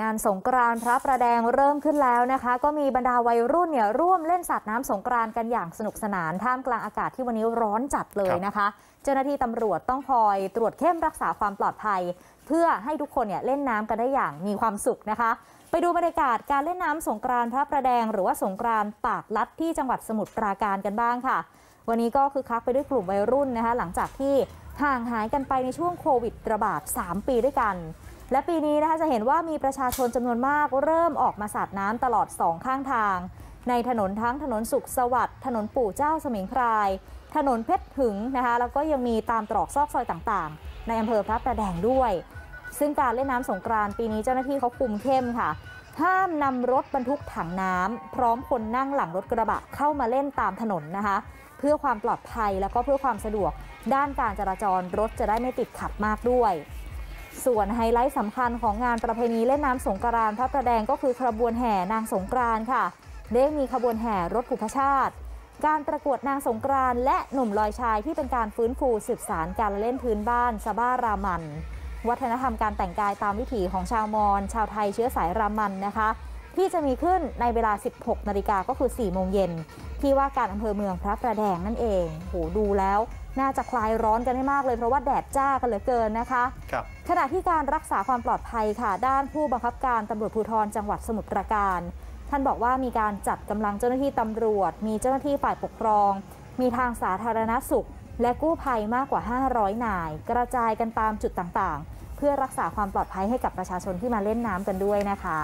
งานสงกรานต์พระประแดงเริ่มขึ้นแล้วนะคะ ก็มีบรรดาวัยรุ่นเนี่ยร่วมเล่นสาดน้ำสงกรานต์กันอย่างสนุกสนานท่ามกลางอากาศที่วันนี้ร้อนจัดเลยนะคะ เจ้าหน้าที่ตำรวจต้องคอยตรวจเข้มรักษาความปลอดภัยเพื่อให้ทุกคนเนี่ยเล่นน้ำกันได้อย่างมีความสุขนะคะ ไปดูบรรยากาศการเล่นน้ำสงกรานพระประแดง หรือว่าสงกรานปากลัดที่จังหวัดสมุทรปราการกันบ้างค่ะ วันนี้ก็คือคักไปด้วยกลุ่มวัยรุ่นนะคะ หลังจากที่ห่างหายกันไปในช่วงโควิดระบาด 3 ปีด้วยกัน และปีนี้นะคะจะเห็นว่ามีประชาชนจำนวนมากเริ่มออกมาสาดน้ำตลอดสองข้างทาง ในถนนทั้งถนนสุขสวัสดิ์ถนนปู่เจ้าสมิงพราย ถนนเพชรหึงนะคะแล้วก็ยังมีตามตรอกซอกซอยต่างๆ ในอำเภอพระประแดงด้วย ซึ่งการเล่นน้ำสงกรานต์ปีนี้เจ้าหน้าที่เขาคุมเข้มค่ะ ห้ามนำรถบรรทุกถังน้ำพร้อมคนนั่งหลังรถกระบะเข้ามาเล่นตามถนนนะคะ เพื่อความปลอดภัยแล้วก็เพื่อความสะดวก ด้านการจราจรรถจะได้ไม่ติดขัดมากด้วยส่วนไฮไลท์สำคัญของงานประเพณีเล่นน้ำสงกรานต์พระประแดงก็คือขบวนแห่นางสงกรานต์ค่ะ ได้มีขบวนแห่รถบุพชาติ การประกวดนางสงกรานต์และหนุ่มลอยชายที่เป็นการฟื้นฟูสืบสารการเล่นพื้นบ้านซาบ้ารามัน วัฒนธรรมการแต่งกายตามวิถีของชาวมอญชาวไทยเชื้อสายรามันนะคะที่จะมีขึ้นในเวลา 16 นาฬิกาก็คือ 4 โมงเย็น ที่ว่าการอำเภอเมืองพระประแดงนั่นเอง โห ดูแล้ว น่าจะคลายร้อนกันได้มากเลย เพราะว่าแดดจ้ากันเหลือเกินนะคะครับขณะที่การรักษาความปลอดภัยค่ะ ด้านผู้บังคับการตำรวจภูธรจังหวัดสมุทรปราการ ท่านบอกว่ามีการจัดกำลังเจ้าหน้าที่ตำรวจ มีเจ้าหน้าที่ฝ่ายปกครอง มีทางสาธารณสุข และกู้ภัยมากกว่า 500 นาย กระจายกันตามจุดต่างๆ เพื่อรักษาความปลอดภัยให้กับประชาชนที่มาเล่นน้ำกันด้วยนะคะ